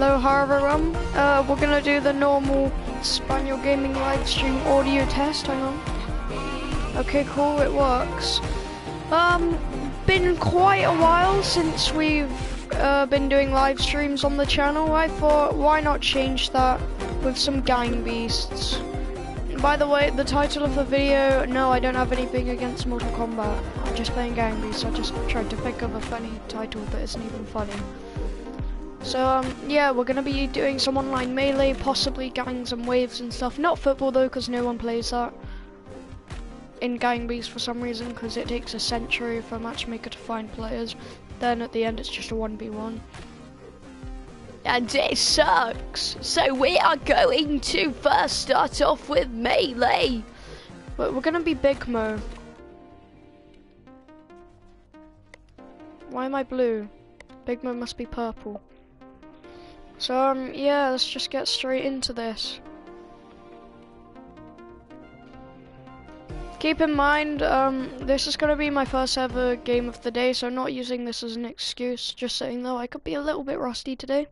Aloha everyone. Uh, we're gonna do the normal Spaniel Gaming live stream audio test. Hang on. Okay, cool. It works. Um, been quite a while since we've uh, been doing live streams on the channel. I thought, why not change that with some gang beasts? By the way, the title of the video, no, I don't have anything against Mortal Kombat. I'm just playing gang beasts. I just tried to think of a funny title that isn't even funny. So um, yeah, we're gonna be doing some online melee, possibly gangs and waves and stuff. Not football though, because no one plays that in Gang Beast for some reason, because it takes a century for a matchmaker to find players. Then at the end, it's just a one v one. And it sucks. So we are going to first start off with melee. But we're gonna be Big Mo. Why am I blue? Big Mo must be purple. So, um, yeah, let's just get straight into this. Keep in mind, um, this is going to be my first ever game of the day, so I'm not using this as an excuse, just saying though I could be a little bit rusty today.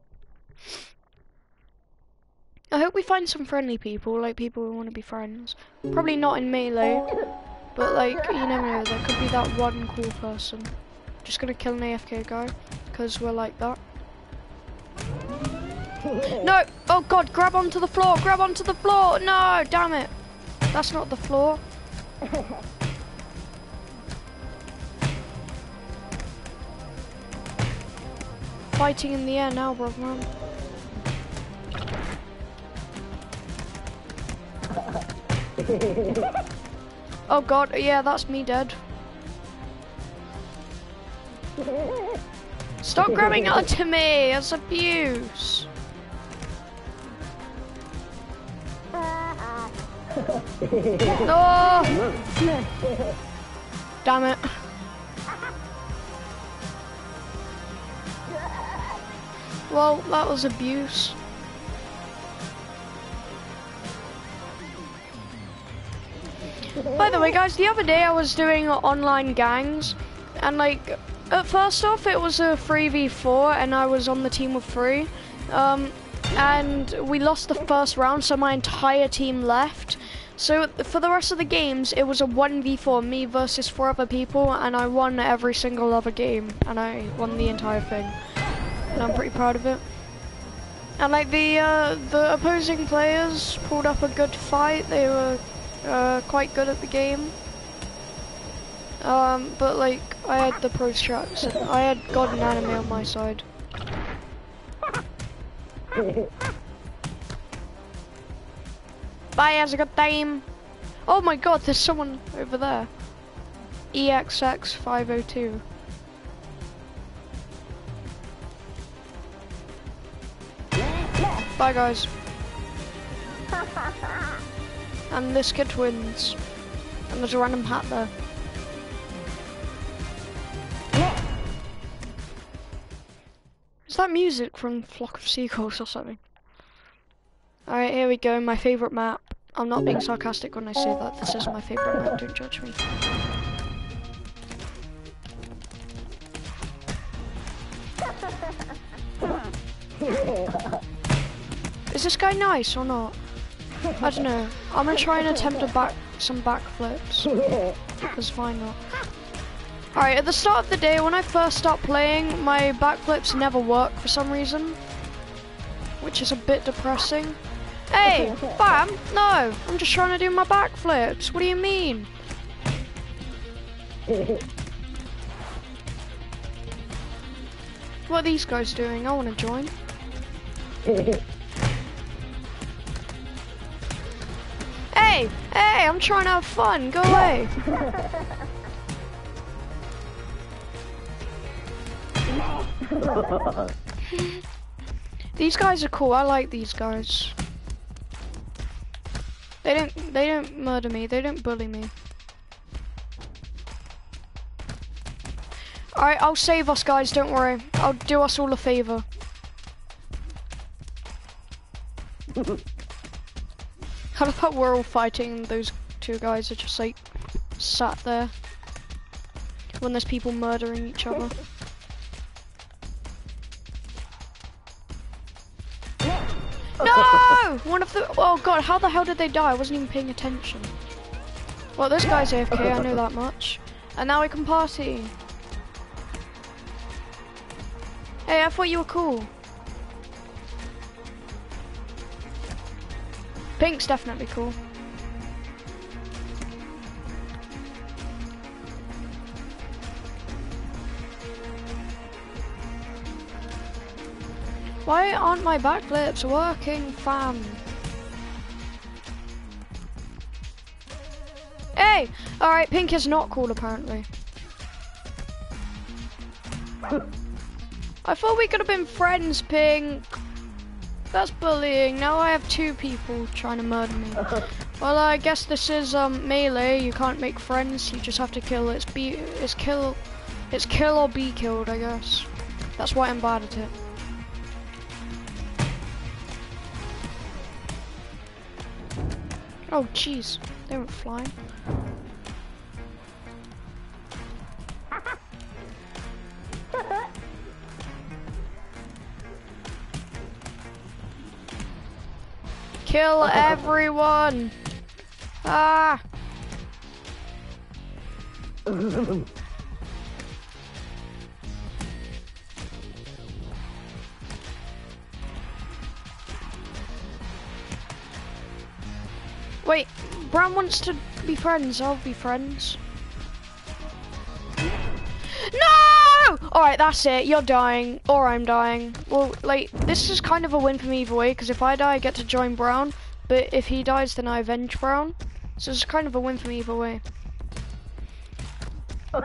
I hope we find some friendly people, like people who want to be friends. Probably not in Melee, but like, you never know, there could be that one cool person. Just gonna kill an AFK guy, because we're like that. No! Oh god, grab onto the floor, grab onto the floor! No, damn it! That's not the floor. Fighting in the air now, bro, man. oh god, yeah, that's me dead. Stop grabbing onto me, that's abuse. No! Damn it. Well, that was abuse. By the way, guys, the other day I was doing online gangs, and like, at first off, it was a 3v4, and I was on the team of three. Um, and we lost the first round, so my entire team left. So for the rest of the games, it was a 1v4, me versus four other people, and I won every single other game, and I won the entire thing. And I'm pretty proud of it. And like the uh, the opposing players pulled up a good fight. They were uh, quite good at the game. Um, but like I had the pro strats, and I had God and Anime on my side. Bye, has a good time. Oh my god, there's someone over there. EXX502. Bye guys. and this kid wins. And there's a random hat there. Is that music from Flock of Seagulls or something? Alright, here we go, my favourite map. I'm not being sarcastic when I say that, this is my favourite map, don't judge me. Is this guy nice or not? I don't know. I'm gonna try and attempt a back some backflips. Because why not? Alright, at the start of the day, when I first start playing, my backflips never work for some reason. Which is a bit depressing. Hey, Bam! No! I'm just trying to do my backflips. What do you mean? What are these guys doing? I want to join. hey! Hey! I'm trying to have fun. Go away. these guys are cool. I like these guys. They don't they don't murder me, they don't bully me. Alright, I'll save us guys, don't worry. I'll do us all a favour. How about we're all fighting those two guys are just like sat there when there's people murdering each other. No! One of the. Oh god, how the hell did they die? I wasn't even paying attention. Well, this guy's AFK, I know that much. And now we can party. Hey, I thought you were cool. Pink's definitely cool. Why aren't my backflips working, fam? Hey! Alright, Pink is not cool apparently. I thought we could have been friends, Pink. That's bullying. Now I have two people trying to murder me. well, I guess this is um, melee. You can't make friends. You just have to kill. It's be. It's kill. It's kill or be killed. I guess. That's why I'm bad at it. Oh, jeez. They went flying. Kill everyone! Ah! Wait, Brown wants to be friends. I'll be friends. No! Alright, that's it. You're dying. Or I'm dying. Well, like, this is kind of a win for me either way, because if I die, I get to join Brown. But if he dies, then I avenge Brown. So it's kind of a win for me either way.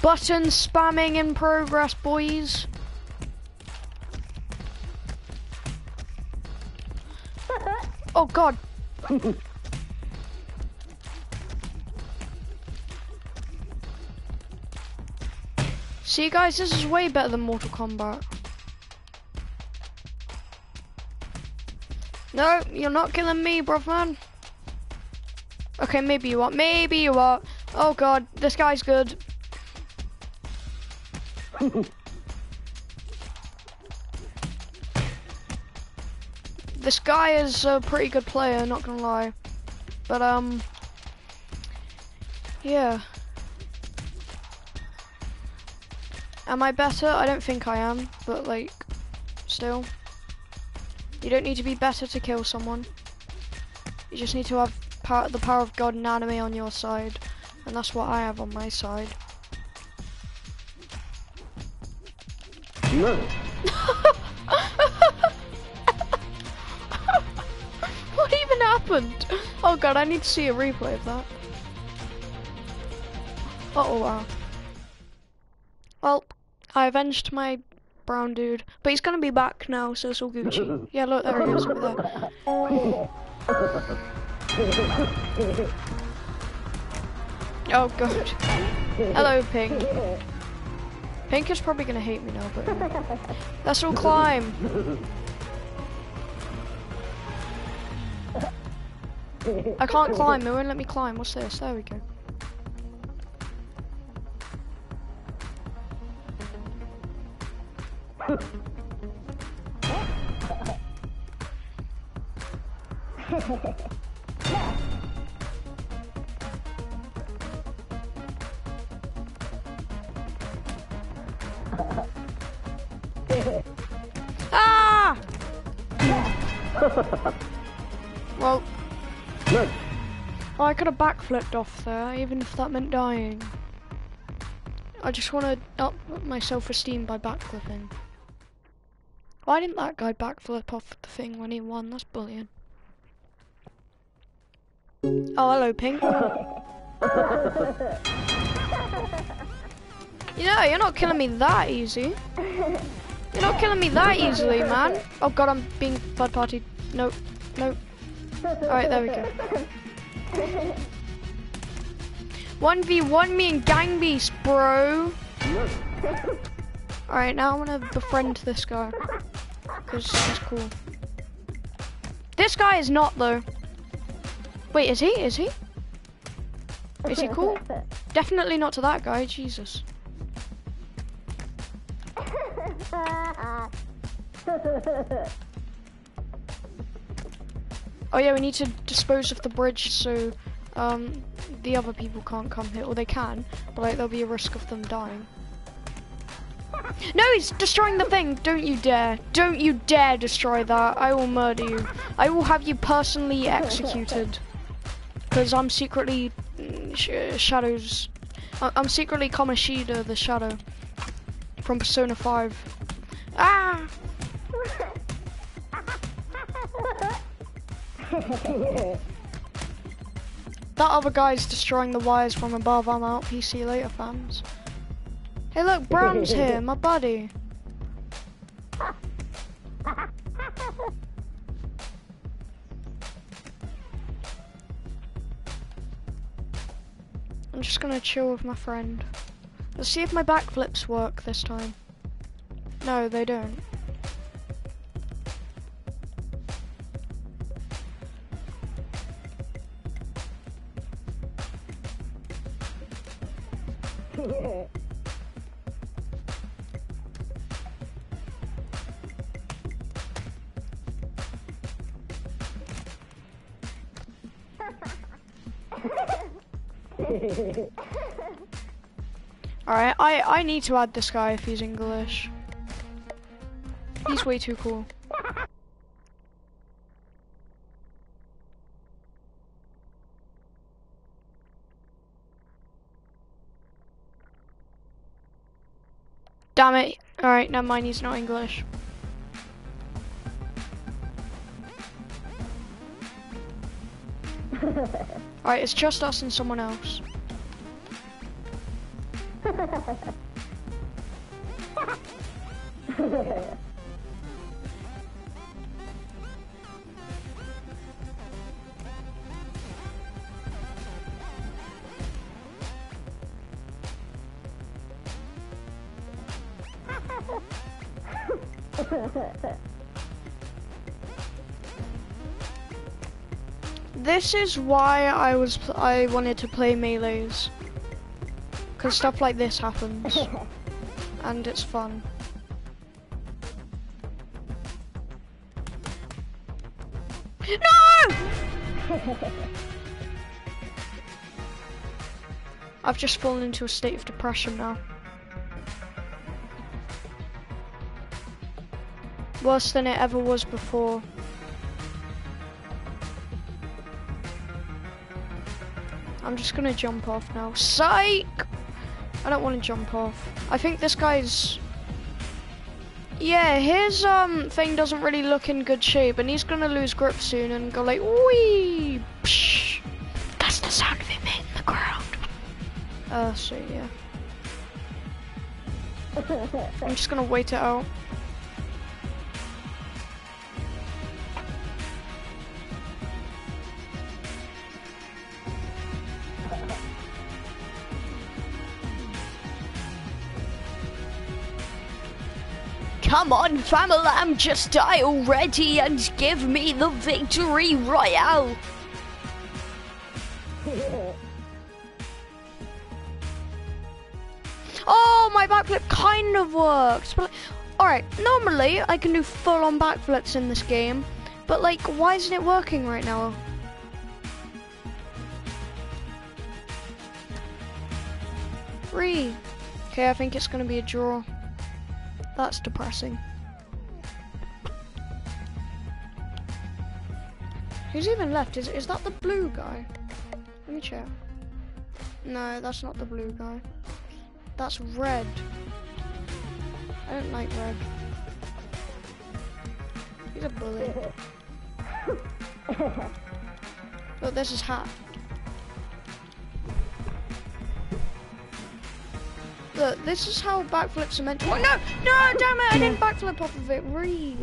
Button spamming in progress, boys. Oh god. See guys, this is way better than Mortal Kombat. No, you're not killing me, bruv man. Okay, maybe you are. Maybe you are. Oh god, this guy's good. this guy is a pretty good player, not gonna lie. But, um, yeah. Am I better? I don't think I am, but like, still. You don't need to be better to kill someone. You just need to have power, the power of God and anime on your side. And that's what I have on my side. No. happened? Oh god, I need to see a replay of that. Oh wow. Well, I avenged my brown dude, but he's gonna be back now, so it's all Gucci. yeah, look, there he is over there. Oh god. Hello, Pink. Pink is probably gonna hate me now, but let's all climb. I can't climb, it won't let me climb. What's this? There we go. Ah! Oh, I could have backflipped off there, even if that meant dying. I just want to up my self-esteem by backflipping. Why didn't that guy backflip off the thing when he won? That's bullying. Oh, hello, Pink. you know, you're not killing me that easy. You're not killing me that easily, man. Oh god, I'm being third party. Nope, nope. Alright, there we go. 1v1 me and Gang Beast, bro. Alright, now I'm gonna befriend this guy. Because he's cool. This guy is not, though. Wait, is he? Is he? Is he cool? Definitely not to that guy, Jesus. Oh yeah, we need to dispose of the bridge so um, the other people can't come here. Or they can, but like there'll be a risk of them dying. No, he's destroying the thing. Don't you dare. Don't you dare destroy that. I will murder you. I will have you personally executed. Because I'm secretly mm, sh Shadows. I I'm secretly Kamoshida the Shadow from Persona 5. Ah! That other guy's destroying the wires from above. I'm out. PC later, fans. Hey, look, Bram's here, my buddy. I'm just gonna chill with my friend. Let's see if my backflips work this time. No, they don't. I, need to add this guy if he's English. He's way too cool. Damn it. Alright, never mind, he's not English. Alright, it's just us and someone else. This is why I was I wanted to play melees. Cause stuff like this happens. and it's fun. No! I've just fallen into a state of depression now. Worse than it ever was before. I'm just gonna jump off now. Psych! I don't want to jump off. I think this guy's... Yeah, his um thing doesn't really look in good shape, and he's gonna lose grip soon and go like, wee! Psh. That's the sound of him hitting the ground. Uh, so yeah. I'm just gonna wait it out. Come on, Famalam, just die already and give me the victory royale. oh, my backflip kind of works. But alright, normally I can do full-on backflips in this game, but like, why isn't it working right now? Three. Okay, I think it's gonna be a draw. That's depressing. Who's even left? Is is that the blue guy? Let me check. No, that's not the blue guy. That's red. I don't like red. He's a bully. Look, oh, there's his hat. Look, this is how backflips are meant to. Oh no! No! Damn it! I didn't backflip off of it. Re.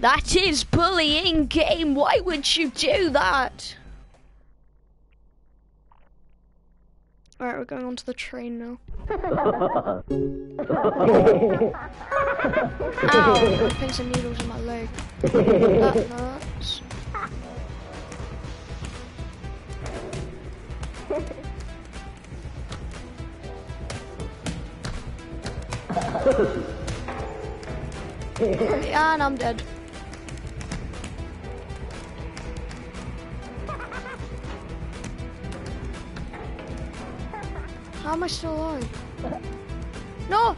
That is bullying game. Why would you do that? Alright, we're going onto the train now. Ow! Pins and needles in my leg. That hurts. And I'm dead. How am I still alive? No!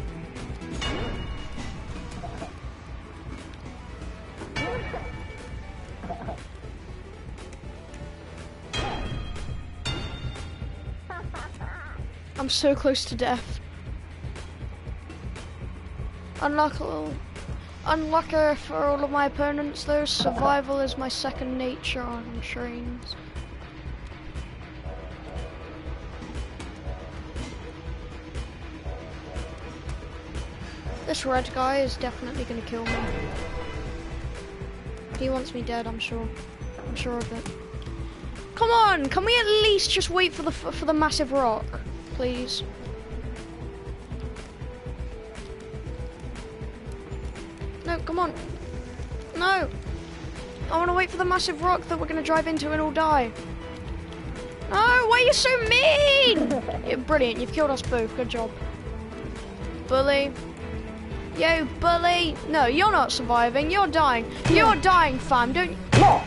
I'm so close to death. Unlucky, unlucky for all of my opponents though, survival is my second nature on trains. This red guy is definitely gonna kill me. He wants me dead, I'm sure. I'm sure of it. Come on, can we at least just wait for the for the massive rock, please? Wait for the massive rock that we're going to drive into and all die. No, why are you so mean? You're brilliant, you've killed us both. Good job. Bully. Yo, bully. No, you're not surviving. You're dying. You're dying, fam. Don't... No.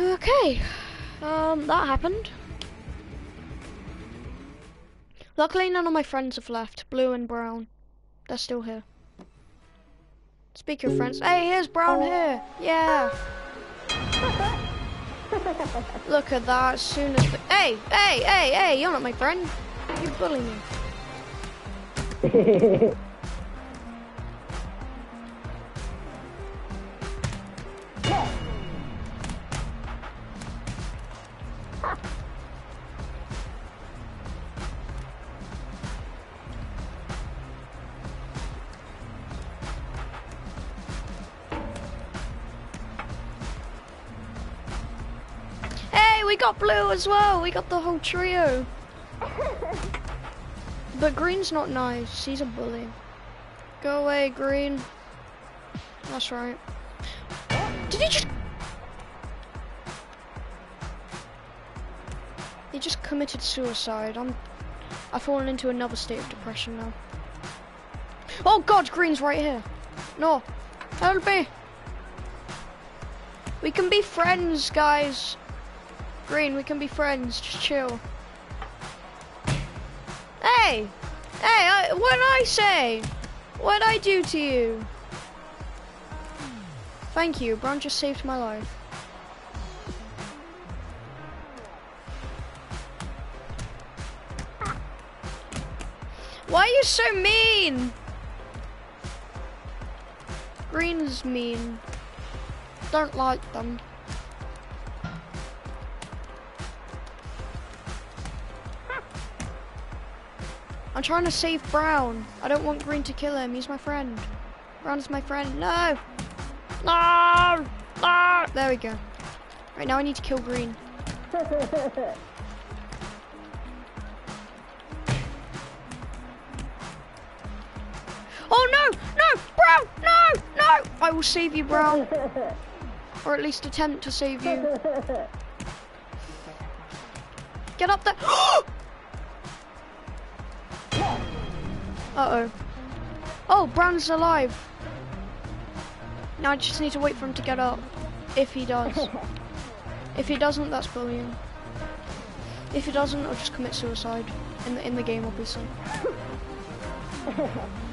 Okay. Um, that happened. Luckily, none of my friends have left. Blue and Brown. They're still here. Speak your friends. Hey, here's Brown hair. Yeah. Look at that. As soon as. The... Hey, hey, hey, hey! You're not my friend. You bully me. got blue as well. We got the whole trio. But green's not nice. He's a bully. Go away, green. That's right. Did he just... He just committed suicide. I'm... I've fallen into another state of depression now. Oh god, green's right here. No. Help me. We can be friends, guys. Green, we can be friends. Just chill. Hey! Hey, I, what did I say? What did I do to you? Thank you, Brown just saved my life. Why are you so mean? Green's mean. Don't like them. I'm trying to save Brown. I don't want Green to kill him. He's my friend. Brown is my friend. No! No! No! There we go. Right now I need to kill Green. Oh no! No! Brown! No! No! I will save you, Brown. or at least attempt to save you. Get up there! Oh! Uh-oh. Oh, Brown's alive. Now I just need to wait for him to get up. If he does. if he doesn't, that's bullying. If he doesn't, I'll just commit suicide. In the, in the game, obviously.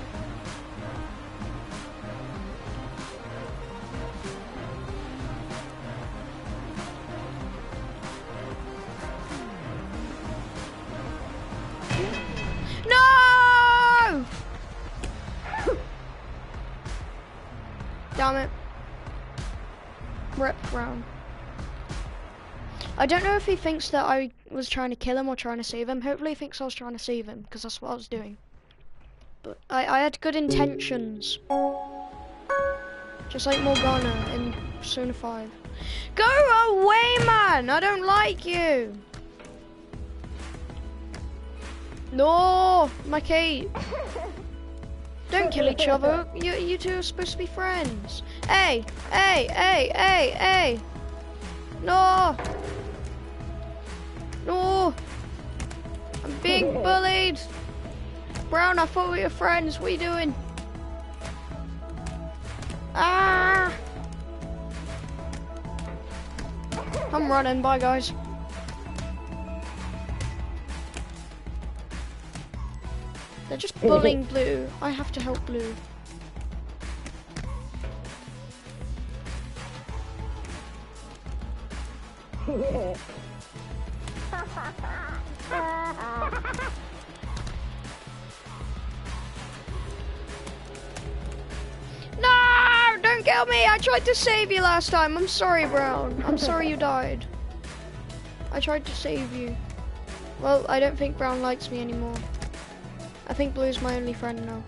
I don't know if he thinks that I was trying to kill him or trying to save him. Hopefully he thinks I was trying to save him, because that's what I was doing. But I, I had good intentions. Just like Morgana in Persona 5. Go away, man! I don't like you! No, my Kate. Don't kill each other. You, you two are supposed to be friends. Hey, hey, hey, hey, hey. No. No. I'm being bullied. Brown, I thought we were friends. What are you doing? Ah! I'm running. Bye, guys. They're just bullying Blue. I have to help Blue. No! Don't kill me! I tried to save you last time. I'm sorry, Brown. I'm sorry you died. I tried to save you. Well, I don't think Brown likes me anymore. I think Blue's my only friend now.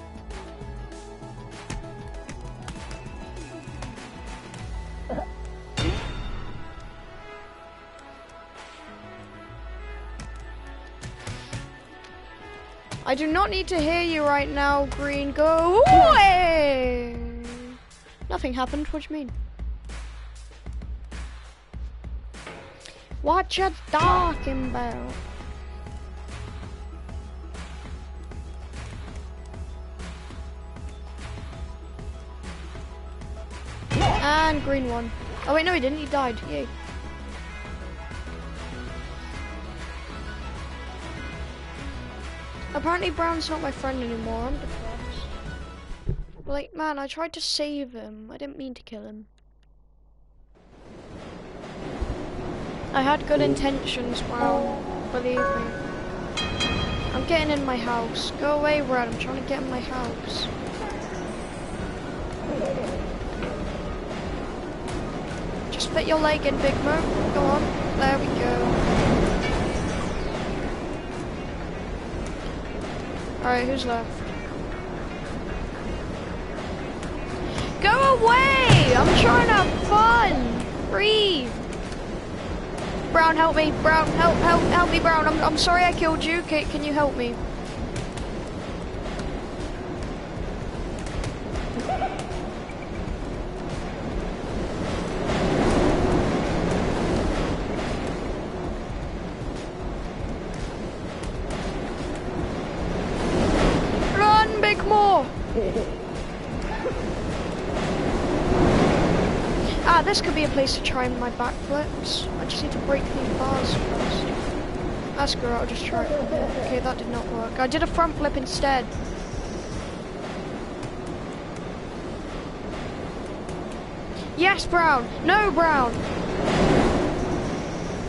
I do not need to hear you right now, Green. Go away! Nothing happened. What do you mean? What you talking about? And green one. Oh wait, no he didn't, he died. Yay. Apparently Brown's not my friend anymore, I'm depressed. Like, man, I tried to save him. I didn't mean to kill him. I had good intentions, Brown. Believe me. I'm getting in my house. Go away, Brad. I'm trying to get in my house. Just put your leg in, Big Mo. Go on. There we go. Alright, who's left? Go away! I'm trying to have fun! Breathe! Brown, help me. Brown, help, help, help me, Brown. I'm, I'm sorry I killed you. Can, can you help me? Place to try my backflips. I just need to break these bars first. Screw it, I'll just try it. Okay, that did not work. I did a front flip instead. Yes, Brown! No, Brown!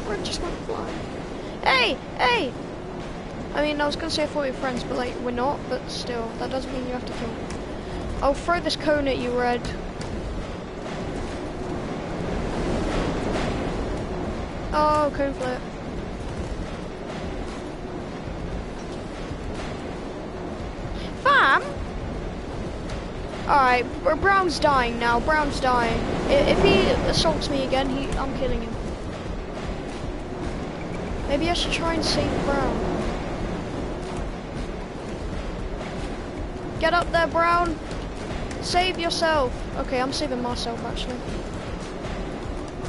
We're just not flying. Hey! Hey! I mean, I was gonna say I thought we were friends, but like, we're not, but still, that doesn't mean you have to kill me. I'll throw this cone at you, Red. Oh, cone flip. Fam? Alright, Brown's dying now. Brown's dying. If he assaults me again, he I'm killing him. Maybe I should try and save Brown. Get up there, Brown. Save yourself. Okay, I'm saving myself, actually.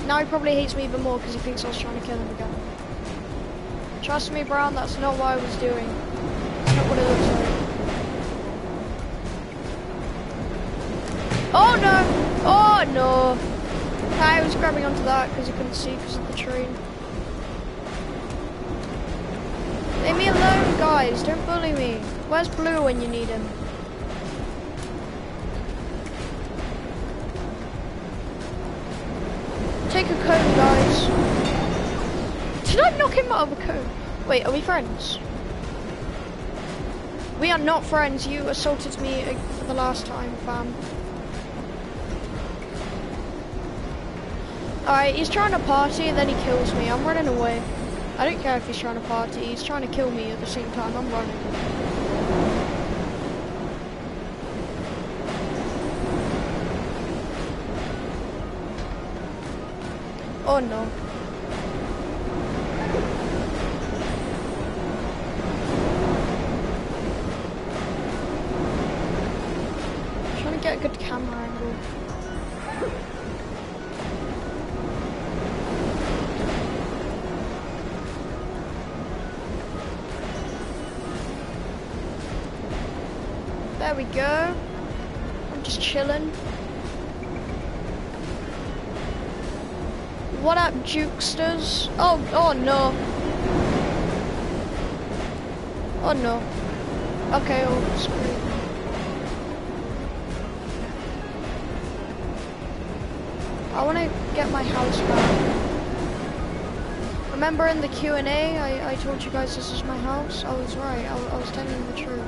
Now he probably hates me even more because he thinks I was trying to kill him again. Trust me, Brown, that's not what I was doing. That's not what it looks like. Oh no! Oh no! I was grabbing onto that because he couldn't see because of the train. Leave me alone, guys. Don't bully me. Where's Blue when you need him? Take a cone, guys. Did I knock him out of a cone? Wait, are we friends? We are not friends. You assaulted me uh, for the last time, fam. Alright, he's trying to party, then he kills me. I'm running away. I don't care if he's trying to party. He's trying to kill me at the same time. I'm running. Oh no. Trying to get a good camera angle. There we go. I'm just chilling. What up, jukesters? Oh, oh no. Oh no. Okay, oh, screw I want to get my house back. Remember in the Q&A, I, I told you guys this is my house? I was right, I, I was telling the truth.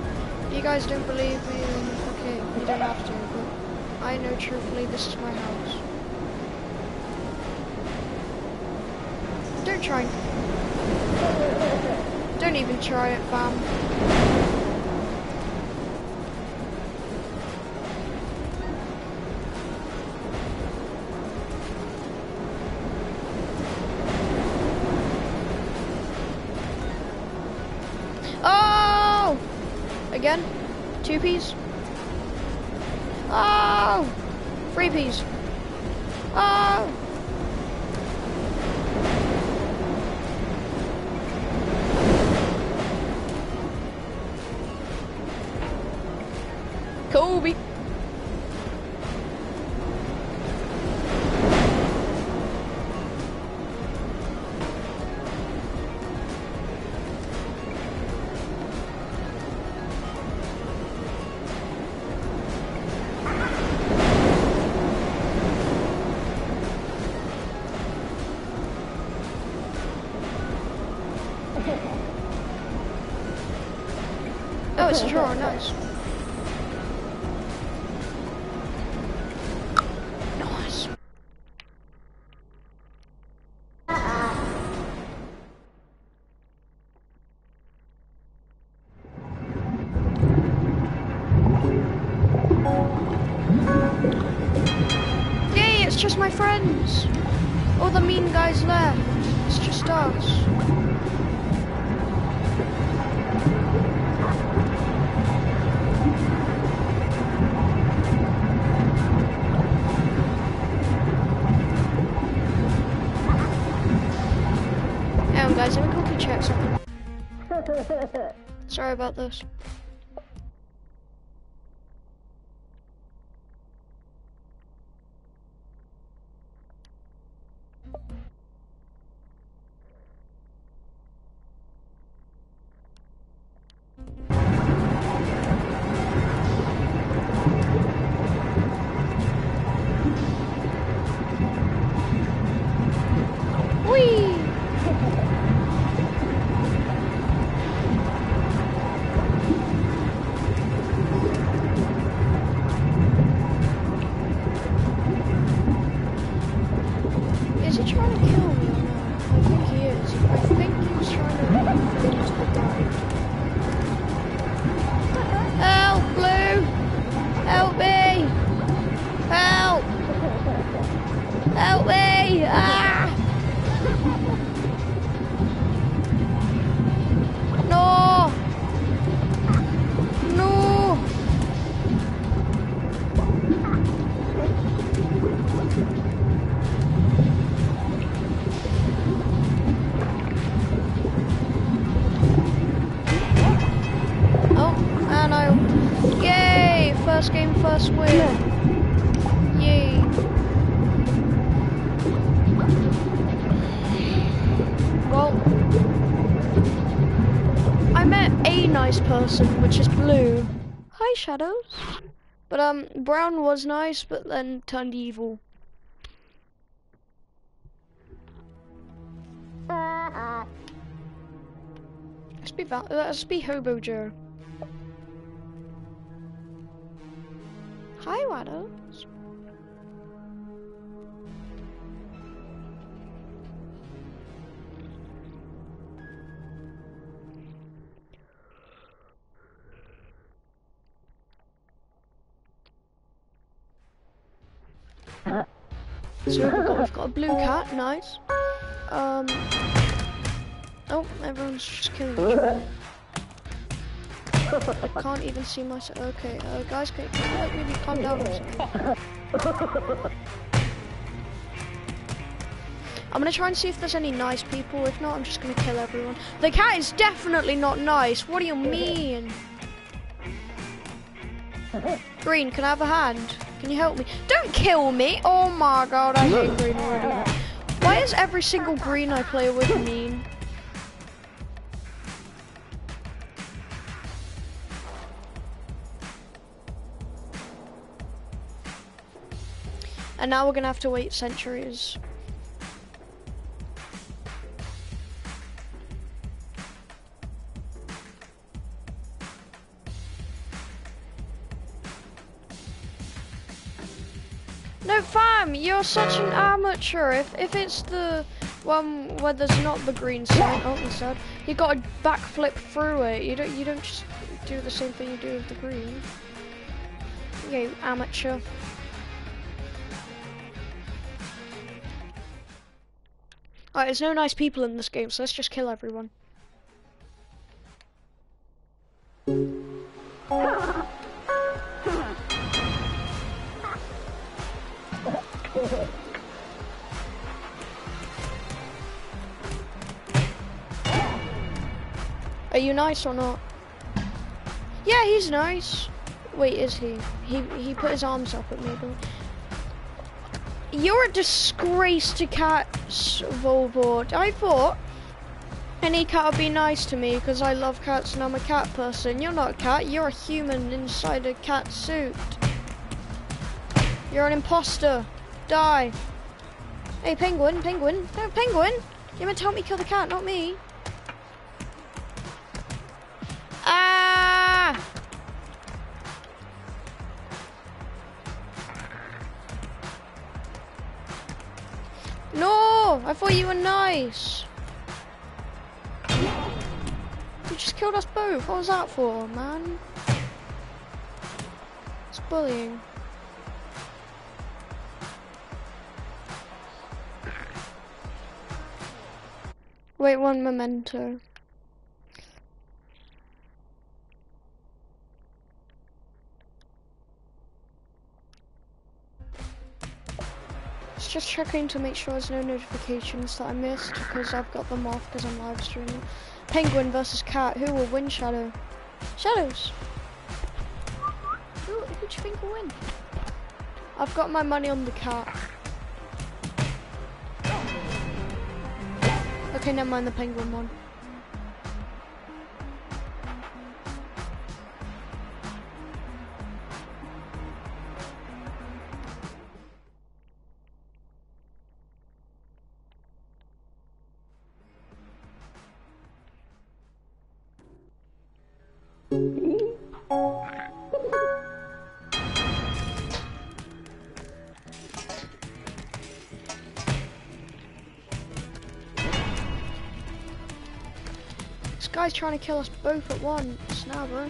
You guys don't believe me, okay, you don't have to, but I know truthfully this is my house. Don't try. Don't even try it, fam. Oh! Again. Two piece. Oh! Three piece. It's Sorry about this. Person, which is blue. Hi, Shadows. But, um, brown was nice, but then turned evil. Let's be, let's be Hobo Joe. Hi, Shadows. So we've got, a blue cat, nice. Um. Oh, everyone's just killing other. I can't even see myself. Okay, uh, guys, can, can you like maybe calm down or something? I'm gonna try and see if there's any nice people. If not, I'm just gonna kill everyone. The cat is definitely not nice. What do you mean? Green, can I have a hand? Can you help me? Don't kill me! Oh my god, I hate green. Why is every single green I play with mean? And now we're gonna have to wait centuries. No, fam, you're such an amateur. If if it's the one where there's not the green sign, oh, instead, you got to backflip through it. You don't you don't just do the same thing you do with the green. You amateur. Alright, there's no nice people in this game, so let's just kill everyone. Are you nice or not? Yeah, he's nice. Wait, is he? He he put his arms up at me. You're a disgrace to cats, Volvord. I thought any cat would be nice to me because I love cats and I'm a cat person. You're not a cat. You're a human inside a cat suit. You're an imposter. Die. Hey, penguin, penguin, no, penguin. You're meant to help me kill the cat, not me. I thought you were nice. You just killed us both. What was that for, man? It's bullying. Wait, one memento. Just checking to make sure there's no notifications that I missed because I've got them off because I'm live streaming. Penguin versus cat. Who will win, Shadow? Shadows. Who, who do you think will win? I've got my money on the cat. Okay, never mind the penguin one. Guy's trying to kill us both at once now, bro.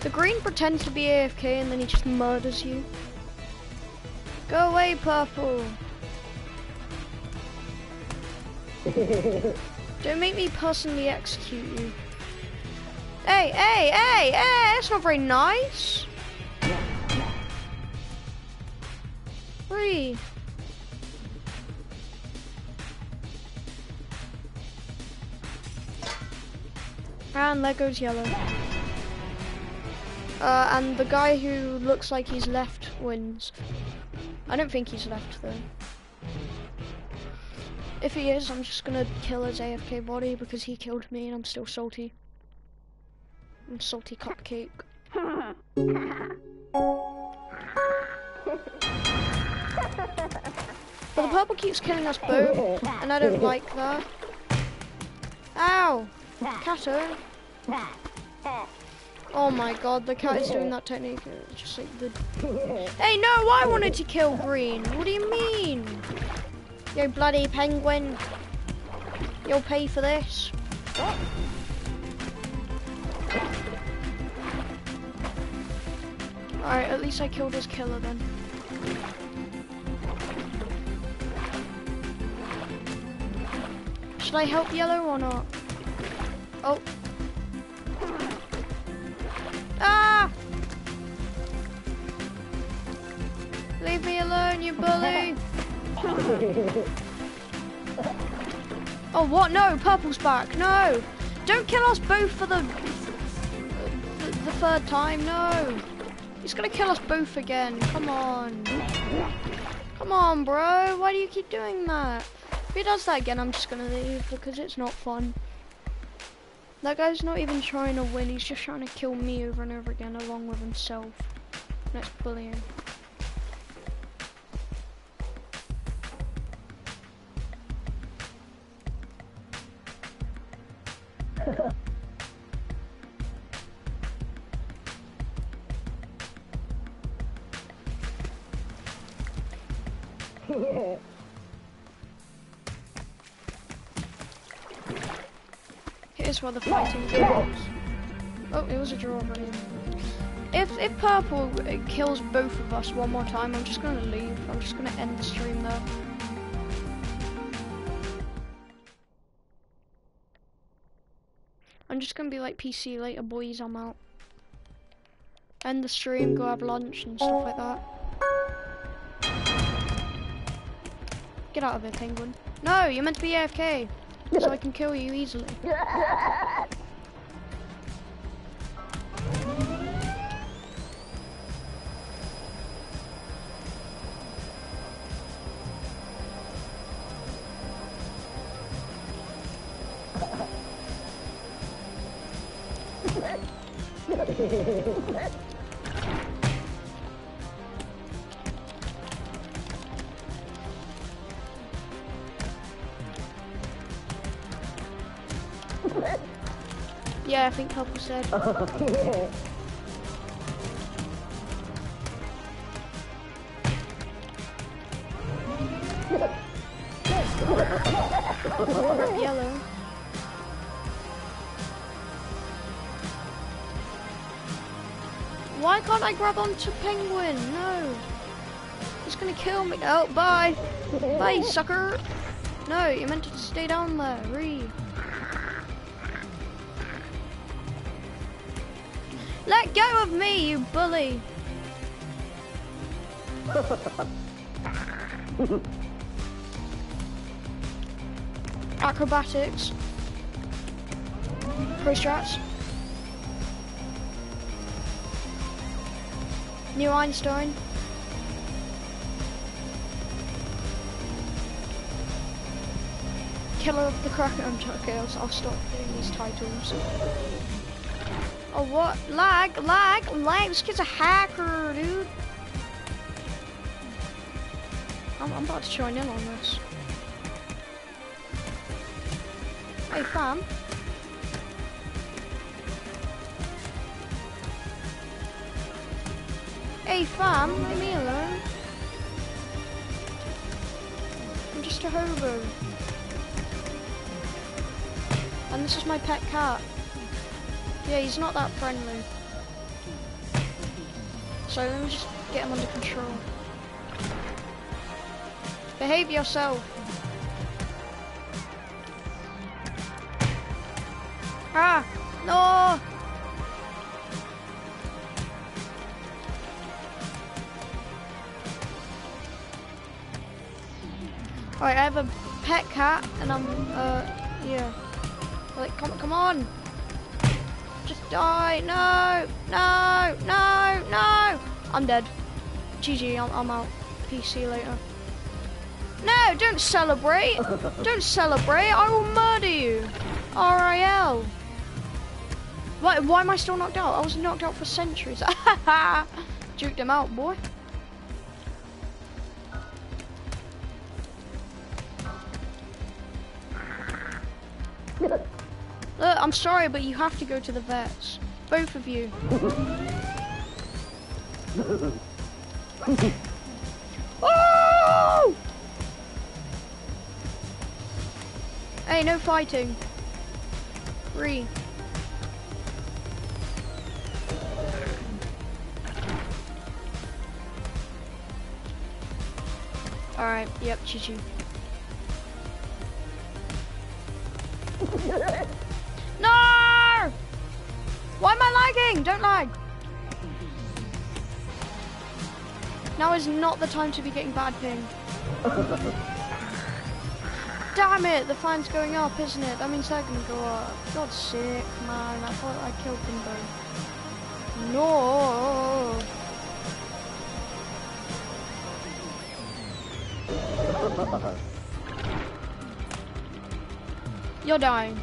The green pretends to be AFK and then he just murders you. Go away, purple. Don't make me personally execute you. Hey, hey, hey, hey, that's not very nice. Three. And goes yellow. Uh, and the guy who looks like he's left wins. I don't think he's left though. If he is, I'm just gonna kill his AFK body because he killed me and I'm still salty. I'm salty cupcake. But the purple keeps killing us both, and I don't like that. Ow! Cato. Oh my god, the cat is doing that technique. Just like the. Hey, no, I wanted to kill green. What do you mean? You bloody penguin. You'll pay for this. Alright, at least I killed his killer then. Should I help yellow or not? Oh. Ah! Leave me alone, you bully! oh, what? No, purple's back. No! Don't kill us both for the, the, the third time, no. He's gonna kill us both again, come on. Come on, bro, why do you keep doing that? If he does that again, I'm just gonna leave because it's not fun. That guy's not even trying to win, he's just trying to kill me over and over again along with himself. That's bullying. Here's where the fighting goes. Oh, it was a draw already. If if purple uh, kills both of us one more time, I'm just gonna leave. I'm just gonna end the stream there. Just gonna be like PC later, boys. I'm out. End the stream, go have lunch and stuff like that. Get out of here, penguin. No, you're meant to be AFK, so I can kill you easily. yeah, I think Purple said. Oh, Yellow. Why can't I grab onto Penguin? No. He's gonna kill me. Oh, bye. bye, sucker. No, you're meant to stay down there. Re. Let go of me, you bully. Acrobatics. Pro strats. New Einstein. Killer of the Kraken. I'm okay, I'll, I'll stop doing these titles. Oh, what? Lag, lag, lag. This kid's a hacker, dude. I'm, I'm about to join in on this. Hey, fam. Hey, fam, leave me alone. I'm just a hobo. And this is my pet cat. Yeah, he's not that friendly. So let me just get him under control. Behave yourself. Ah! No! Alright, I have a pet cat and I'm, uh, yeah. Like, come, come on! Die! No! No! No! No! I'm dead. GG, I'm, I'm out. Peace, see you later. No, don't celebrate! don't celebrate, I will murder you! RIL! Why, why am I still knocked out? I was knocked out for centuries. Juked him out, boy. I'm sorry, but you have to go to the vets. Both of you. oh! Hey, no fighting. Three. Alright, yep, choo-choo. no! I? Don't lag. Now is not the time to be getting bad ping. Damn it, the fine's going up, isn't it? That means they're gonna go up. God's sake, man. I thought I killed them both. No. You're dying.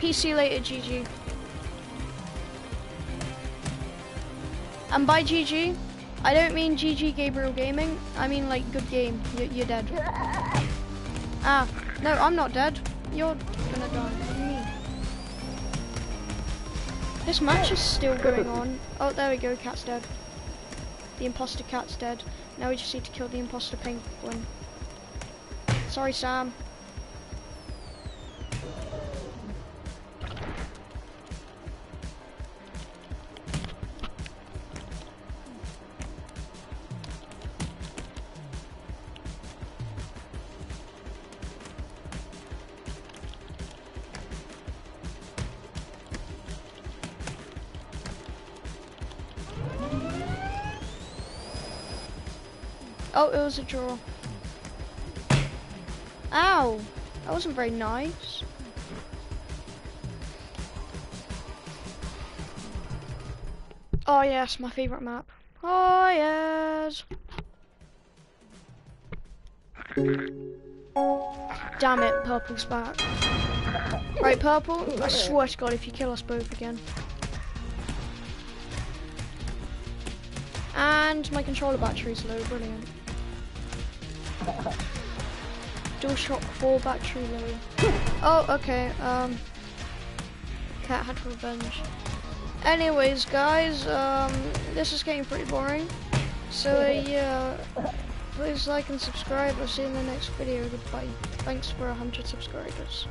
PC later, GG. And by GG, I don't mean GG Gabriel Gaming. I mean like good game. You're, you're dead. Ah, no, I'm not dead. You're gonna die. This match is still going on. Oh, there we go. Cat's dead. The imposter cat's dead. Now we just need to kill the imposter penguin. Sorry, Sam. Oh, it was a draw. Ow! That wasn't very nice. Oh yes, my favourite map. Oh yes! Damn it, purple's back. Right, purple, I swear to god if you kill us both again. And my controller battery's low, brilliant. DualShock 4 battery low. Oh, okay, um... Cat had revenge. Anyways, guys, um, this is getting pretty boring. So, uh, yeah, please like and subscribe. I'll see you in the next video. Goodbye. Thanks for 100 subscribers.